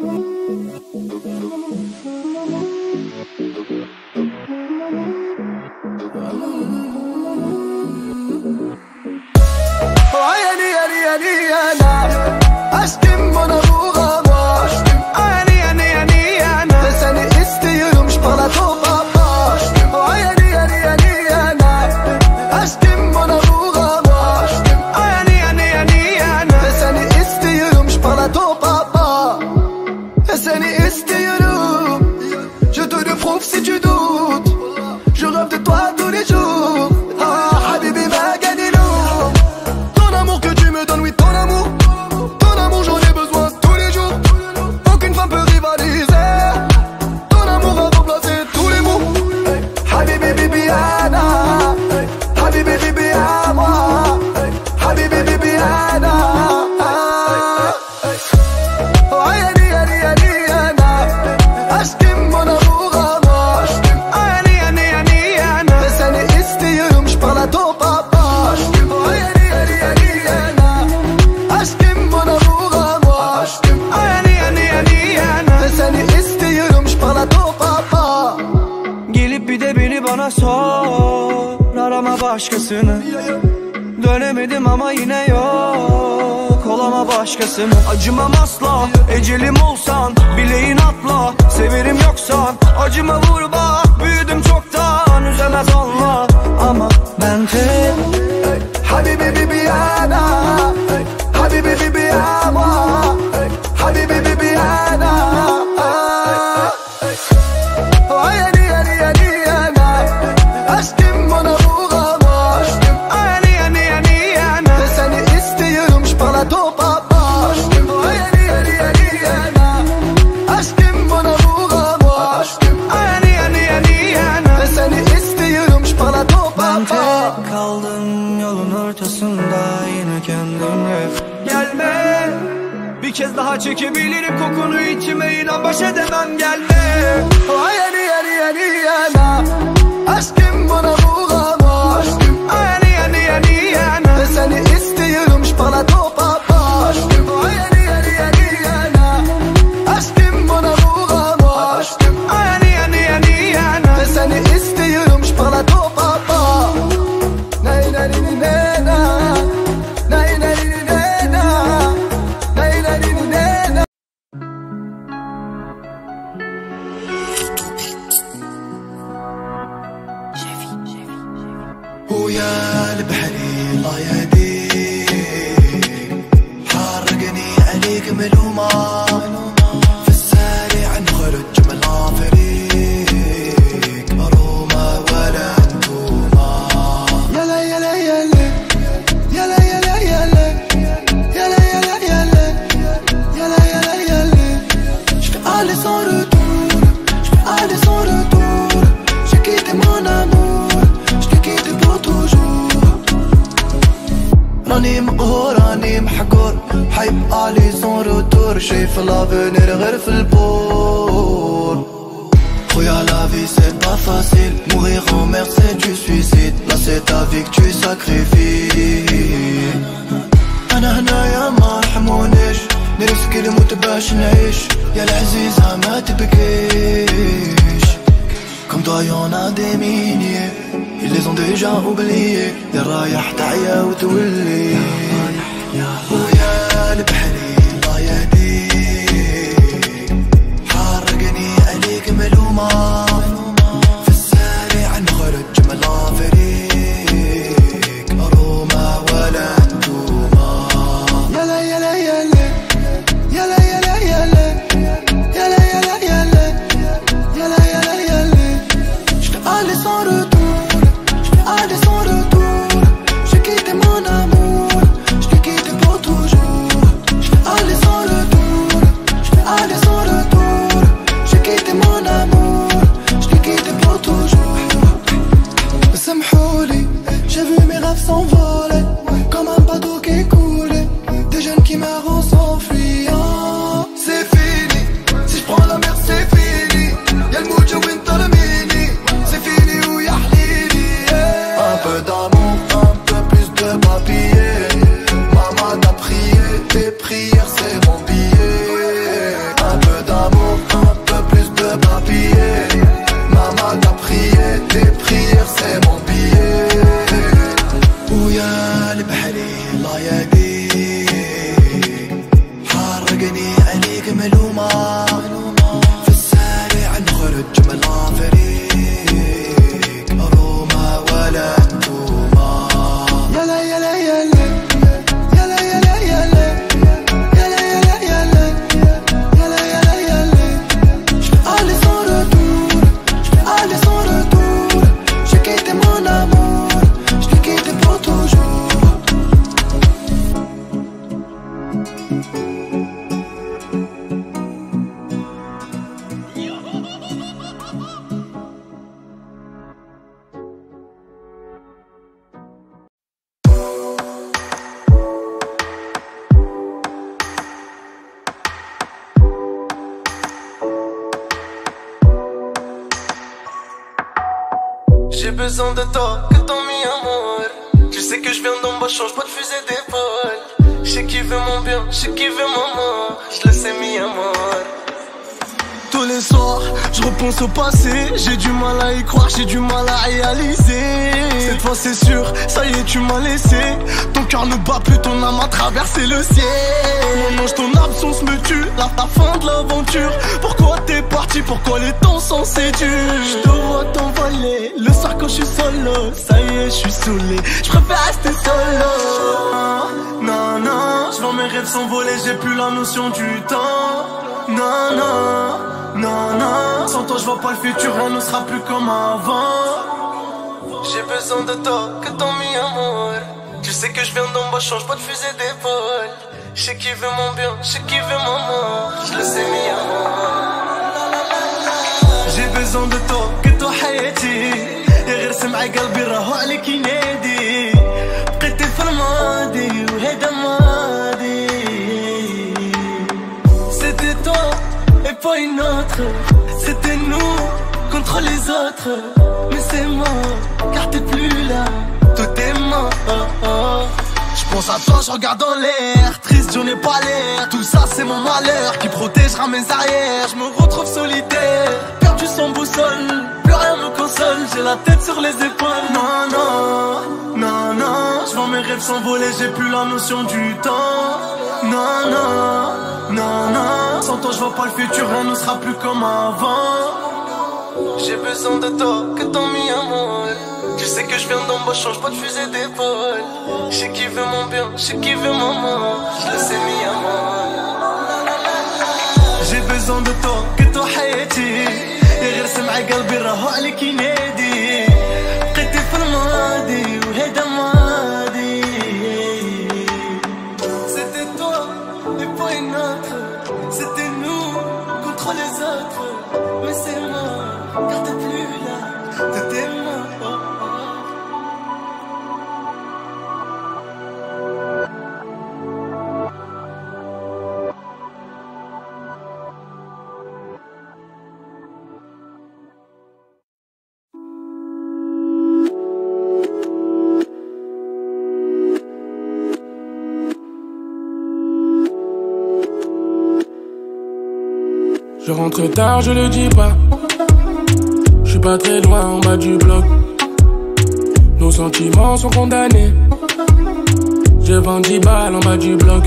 Thank you. başkasını. Dönemedim ama yine yok. Olama başkasını. Acımam asla ecelim olsan Bileğin atla. Severim yoksan Acıma vurma. Büyüdüm çoktan Üzemez anla ama ben tek hey, Habibi Çekebilirim kokunu içime inan baş edemem gelme. devenir في البور خويا لا في سي با فاسيل مورير اون مير سي دو سويسيد لا سي تا في كتو ساكريفي أنا هنايا ما رحمونيش نرسك الموت باش نعيش. يا العزيزة ما تبكيش. كم ضايونا دي مينيه اللي زون ديجا اوبليه يا رايح تعيا وتولي يا خويا البحريه besoin de toi, que ton mi-amour. Tu sais que je viens d'en bas, change pas de fusée d'épaule. Je sais qui veut mon bien, je sais qui veut mon mort. Je repense au passé. J'ai du mal à y croire, j'ai du mal à réaliser. Cette fois, c'est sûr, ça y est, tu m'as laissé. Ton cœur ne bat plus, ton âme a traversé le ciel. Mon ange, ton absence me tue. La, la fin de l'aventure. Pourquoi t'es parti Pourquoi les temps sont si durs? Je te vois t'envoler. Le soir, quand je suis solo, ça y est, je suis saoulé. Je préfère rester solo. Non, non, je vois mes rêves s'envoler, j'ai plus la notion du temps. Non, non, non, non, sans toi je vois pas le futur, rien ne sera plus comme avant. J'ai besoin de toi, que ton mi-amour. Tu sais que je viens d'en bas, change pas de fusée d'épaule. Je sais qui veut mon bien, je sais qui veut mon mort. Je le sais, mi-amour. J'ai besoin de toi, que toi حياتي غير سمع قلبي راهو عليك ينادي C'était nous contre les autres. Mais c'est mort car t'es plus là. Tout est mort. Je pense à toi, je regarde dans l'air. Triste, j'en ai pas l'air. Tout ça, c'est mon malheur qui protégera mes arrières. Je me retrouve solitaire Perdu sans boussole. Plus rien me console J'ai la tête sur les épaules. Non, non, non, non. Je vois mes rêves s'envoler J'ai plus la notion du temps. Non, non, non, non Sans toi je vois pas le futur Rien ne sera plus comme avant J'ai besoin de toi Que ton mi-amour Tu sais que je viens d'en bas Change pas de fusée d'épaule Je sais qui veut mon bien Je sais qui veut mon mort Je le sais mi-amour j'ai besoin de toi que toi حياتي غير سمع قلبي راهو عليك ينادي rentre tard, je le dis pas. Je suis pas très loin en bas du bloc. Nos sentiments sont condamnés. Vends 10 balles en bas du bloc.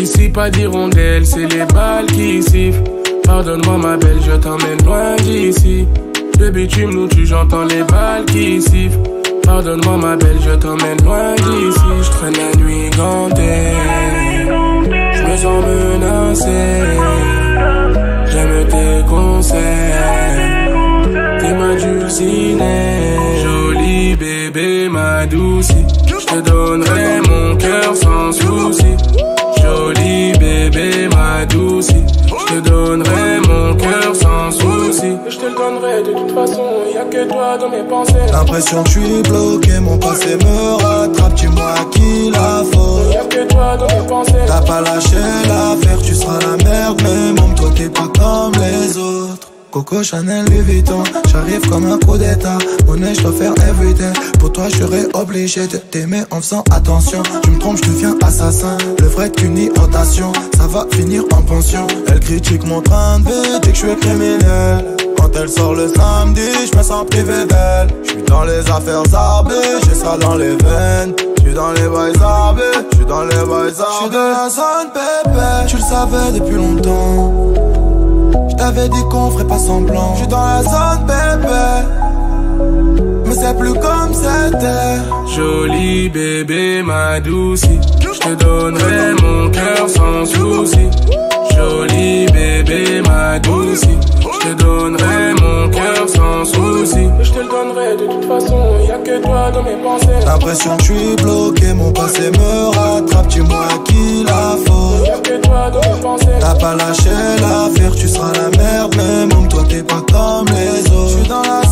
Ici, pas d'hirondelle, c'est les balles qui sifflent. Pardonne-moi, ma belle, je t'emmène loin d'ici. Le bitume nous tue, j'entends les balles qui sifflent. Pardonne-moi, ma belle, je t'emmène loin d'ici. Je traîne la nuit gantée. Je me sens menacé. J'aime tes conseils. T'es ma dulcinée. Jolie bébé, ma douce. Je te donnerai que toi dans mes pensées. L'impression que je suis bloqué, mon passé me rattrape, dis-moi qui la faute que toi dans mes pensées. T'as pas lâché l'affaire, tu seras la merde, mais même toi t'es pas comme les autres. Coco Chanel Louis Vuitton, j'arrive comme un coup d'état. Monnaie, je dois faire everyday. Pour toi, je serais obligé de t'aimer en faisant attention. Tu me trompes, je deviens assassin. Le vrai qu'une irritation, ça va finir en pension. Elle critique mon train de vie, dit que je suis criminel. Quand elle sort le samedi, je me sens privé d'elle. Je suis dans les affaires arbées, j'ai ça dans les veines. Je suis dans les bails arbés, je suis dans les bails arbés. Je suis de la zone savais depuis longtemps. Je t'avais dit qu'on ferait pas semblant. Je suis dans la zone, bébé. Mais c'est plus comme c'était. Joli bébé, ma douce. Je te donnerai mon cœur sans souci. Joli bébé, dans mes pensées. L'impression que je suis bloqué, mon passé me rattrape. Dis-moi à qui la faute. T'as pas lâché l'affaire, tu seras la merde, mais même toi t'es pas comme les autres. Je suis dans la